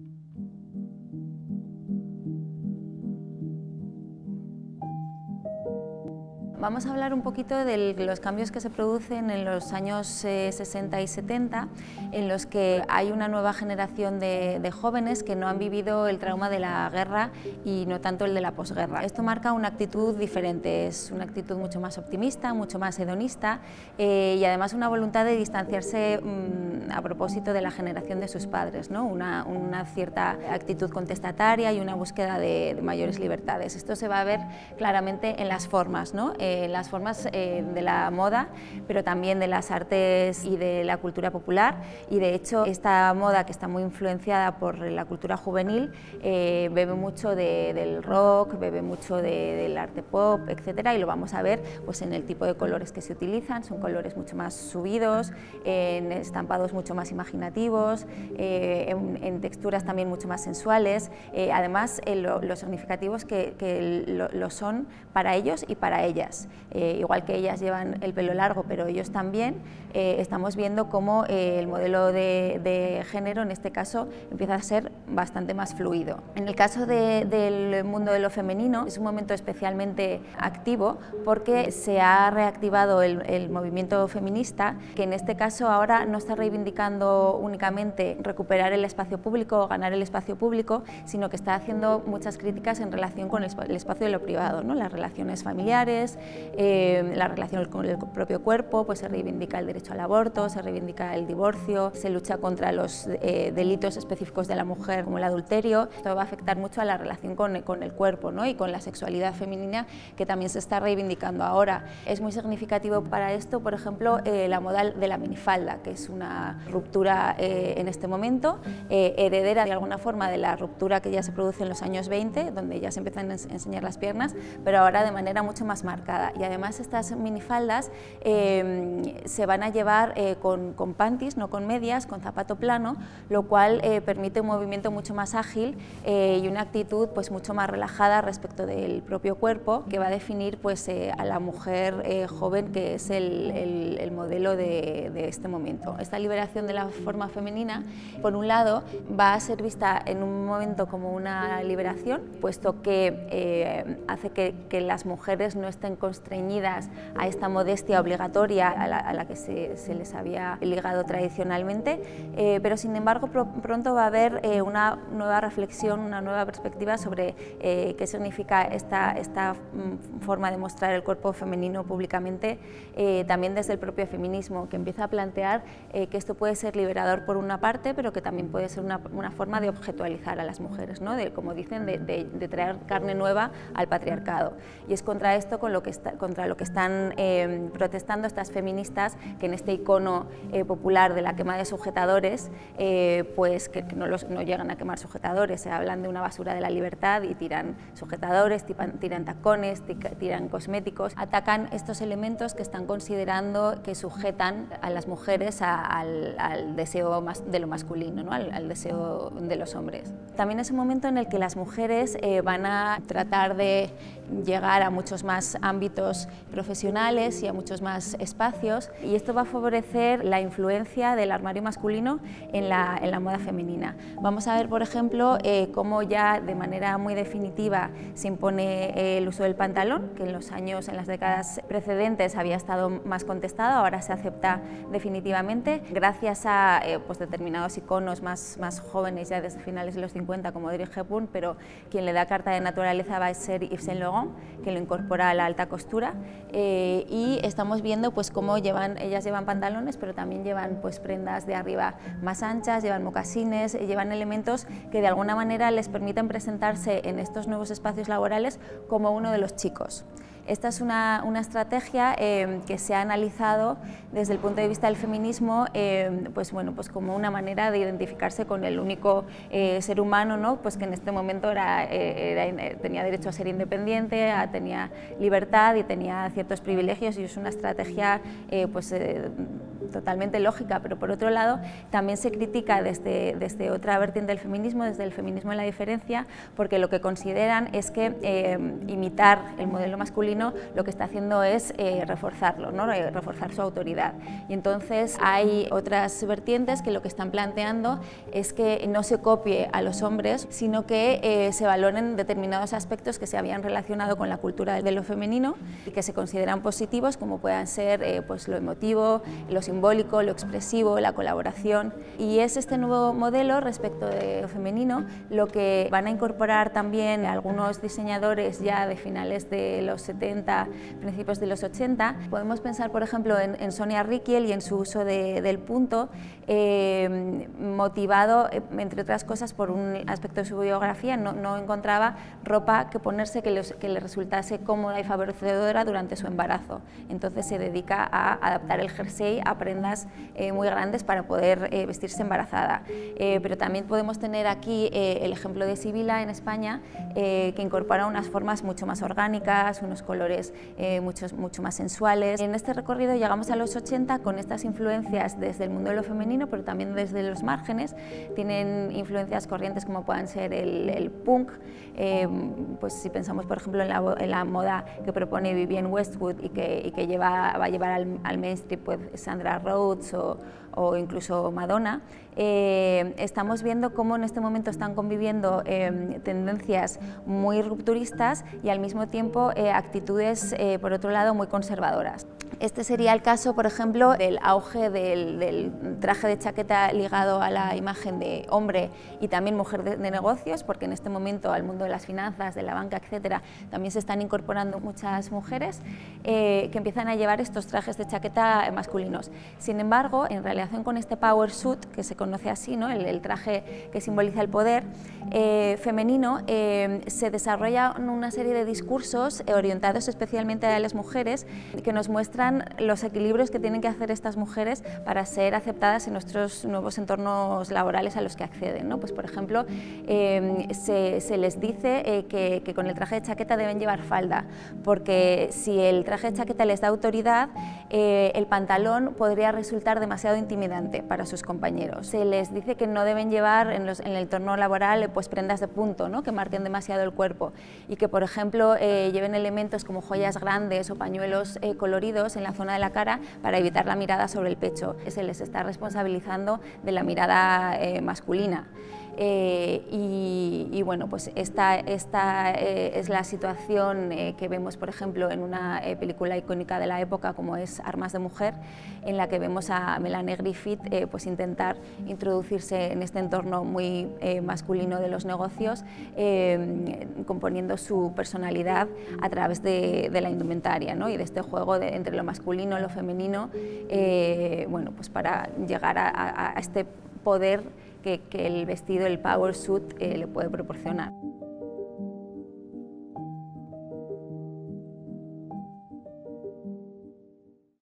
Thank you. Vamos a hablar un poquito de los cambios que se producen en los años 60 eh, y 70, en los que hay una nueva generación de, jóvenes que no han vivido el trauma de la guerra y no tanto el de la posguerra. Esto marca una actitud diferente, es una actitud mucho más optimista, mucho más hedonista eh, y además una voluntad de distanciarse mm, a propósito de la generación de sus padres, ¿no? una, cierta actitud contestataria y una búsqueda de, mayores libertades. Esto se va a ver claramente en las formas. ¿no? Las formas eh, de la moda, pero también de las artes y de la cultura popular. Y de hecho, esta moda que está muy influenciada por la cultura juvenil eh, bebe mucho del rock, bebe mucho del arte pop, etcétera, y lo vamos a ver pues, en el tipo de colores que se utilizan. Son colores mucho más subidos, en estampados mucho más imaginativos, eh, en, texturas también mucho más sensuales. además, lo, significativos que, que lo son para ellos y para ellas. Eh, igual que ellas llevan el pelo largo, pero ellos también, eh, estamos viendo cómo eh, el modelo de, género, en este caso, empieza a ser bastante más fluido. En el caso del mundo de lo femenino, es un momento especialmente activo porque se ha reactivado el, movimiento feminista, que en este caso ahora no está reivindicando únicamente recuperar el espacio público o ganar el espacio público, sino que está haciendo muchas críticas en relación con el, espacio de lo privado, ¿no? las relaciones familiares, eh, la relación con el propio cuerpo, pues se reivindica el derecho al aborto, se reivindica el divorcio, se lucha contra los eh, delitos específicos de la mujer como el adulterio. Esto va a afectar mucho a la relación con, el cuerpo ¿no? y con la sexualidad femenina que también se está reivindicando ahora. Es muy significativo para esto, por ejemplo, eh, la moda de la minifalda, que es una ruptura en este momento, heredera de alguna forma de la ruptura que ya se produce en los años 20, donde ya se empiezan a enseñar las piernas, pero ahora de manera mucho más marcada y además estas minifaldas eh, se van a llevar eh, con, con, panties, no con medias, con zapato plano, lo cual eh, permite un movimiento mucho más ágil y una actitud pues, mucho más relajada respecto del propio cuerpo que va a definir pues, a la mujer joven que es el, el, modelo de, de, este momento. Esta liberación de la forma femenina, por un lado, va a ser vista en un momento como una liberación, puesto que hace que, que las mujeres no estén con constreñidas a esta modestia obligatoria a la, que se, les había ligado tradicionalmente, eh, pero sin embargo pronto va a haber eh, una nueva reflexión, una nueva perspectiva sobre eh, qué significa esta, esta mm, forma de mostrar el cuerpo femenino públicamente, también desde el propio feminismo, que empieza a plantear que esto puede ser liberador por una parte, pero que también puede ser una, una forma de objetualizar a las mujeres, ¿no? de, como dicen, de, de traer carne nueva al patriarcado. Y es contra esto con lo que contra lo que están eh, protestando estas feministas, que en este icono eh, popular de la quema de sujetadores, eh, pues que, no, los, no, llegan a quemar sujetadores, se hablan de una basura de la libertad y tiran sujetadores, tiran, tacones, tiran cosméticos, atacan estos elementos que están considerando que sujetan a las mujeres al, deseo de lo masculino, ¿no? al, deseo de los hombres. También es un momento en el que las mujeres van a tratar de llegar a muchos más ámbitos profesionales y a muchos más espacios y esto va a favorecer la influencia del armario masculino en la, en la moda femenina. Vamos a ver, por ejemplo, eh, cómo ya de manera muy definitiva se impone el uso del pantalón, que en los años, en las décadas precedentes había estado más contestado, ahora se acepta definitivamente gracias a eh, pues determinados iconos más, más jóvenes ya desde finales de los 50 como Audrey Hepburn, pero quien le da carta de naturaleza va a ser Yves Saint Laurent, que lo incorpora a la alta costura eh, y estamos viendo pues cómo llevan, ellas llevan pantalones pero también llevan pues prendas de arriba más anchas, llevan mocasines, eh, llevan elementos que de alguna manera les permiten presentarse en estos nuevos espacios laborales como uno de los chicos. Esta es una, estrategia eh, que se ha analizado desde el punto de vista del feminismo eh, pues, bueno, pues como una manera de identificarse con el único eh, ser humano ¿no? pues que en este momento era, tenía derecho a ser independiente, tenía libertad y tenía ciertos privilegios y es una estrategia pues, totalmente lógica, pero por otro lado también se critica desde, desde otra vertiente del feminismo, desde el feminismo en la diferencia, porque lo que consideran es que eh, imitar el modelo masculino lo que está haciendo es eh, reforzarlo, ¿no? reforzar su autoridad. Y entonces hay otras vertientes que lo que están planteando es que no se copie a los hombres, sino que se valoren determinados aspectos que se habían relacionado con la cultura de lo femenino y que se consideran positivos, como puedan ser pues, lo emotivo, lo simbólico, lo expresivo, la colaboración. Y es este nuevo modelo respecto de lo femenino lo que van a incorporar también algunos diseñadores ya de finales de los 70, principios de los 80. Podemos pensar, por ejemplo, en, Sonia Riquiel y en su uso del punto, eh, motivado, eh, entre otras cosas, por un aspecto de su biografía, no, no encontraba ropa que ponerse que, que le resultase cómoda y favorecedora durante su embarazo. Entonces se dedica a adaptar el jersey a prendas eh, muy grandes para poder eh, vestirse embarazada. Eh, pero también podemos tener aquí el ejemplo de Sibila en España, que incorpora unas formas mucho más orgánicas, unos colores muchos, mucho más sensuales. En este recorrido llegamos a los 80 con estas influencias desde el mundo de lo femenino, pero también desde los márgenes. Tienen influencias corrientes como puedan ser el, punk, pues si pensamos por ejemplo en la, en la, moda que propone Vivienne Westwood y que, y que lleva, va a llevar al, al mainstream pues, Sandra Rhodes o, o incluso Madonna, eh, estamos viendo cómo en este momento están conviviendo eh, tendencias muy rupturistas y al mismo tiempo eh, actitudes, por otro lado, muy conservadoras. Este sería el caso, por ejemplo, del auge del, traje de chaqueta ligado a la imagen de hombre y también mujer de, negocios, porque en este momento al mundo de las finanzas, de la banca, etcétera, también se están incorporando muchas mujeres que empiezan a llevar estos trajes de chaqueta masculinos. Sin embargo, en relación con este power suit, que se conoce así, ¿no? el, traje que simboliza el poder eh, femenino, eh, se desarrolla una serie de discursos orientados especialmente a las mujeres que nos muestran los equilibrios que tienen que hacer estas mujeres para ser aceptadas en nuestros nuevos entornos laborales a los que acceden. ¿no? Pues, por ejemplo, eh, se, les dice que, que con el traje de chaqueta deben llevar falda, porque si el traje de chaqueta les da autoridad, el pantalón podría resultar demasiado intimidante para sus compañeros se les dice que no deben llevar en, el entorno laboral pues prendas de punto, ¿no? que marquen demasiado el cuerpo y que, por ejemplo, eh, lleven elementos como joyas grandes o pañuelos eh, coloridos en la zona de la cara para evitar la mirada sobre el pecho. Se les está responsabilizando de la mirada eh, masculina. Eh, y, bueno, pues esta, eh, es la situación eh, que vemos, por ejemplo, en una película icónica de la época como es Armas de Mujer, en la que vemos a Melanie Griffith pues intentar introducirse en este entorno muy masculino de los negocios, componiendo su personalidad a través de, la indumentaria ¿no? y de este juego entre lo masculino y lo femenino, bueno, pues para llegar a este poder que, el vestido, el power suit, eh, le puede proporcionar.